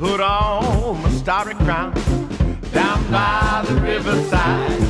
put on my starry crown down by the riverside,